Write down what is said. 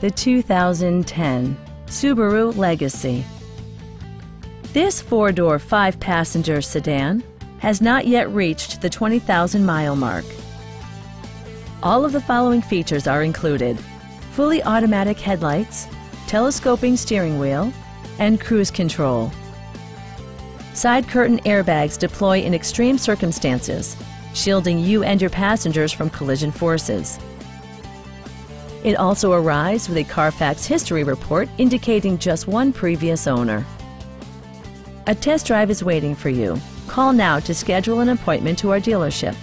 the 2010 Subaru Legacy. This four-door, five-passenger sedan has not yet reached the 20,000 mile mark. All of the following features are included. Fully automatic headlights, telescoping steering wheel, and cruise control. Side curtain airbags deploy in extreme circumstances, shielding you and your passengers from collision forces. It also arrives with a Carfax history report indicating just one previous owner. A test drive is waiting for you. Call now to schedule an appointment to our dealership.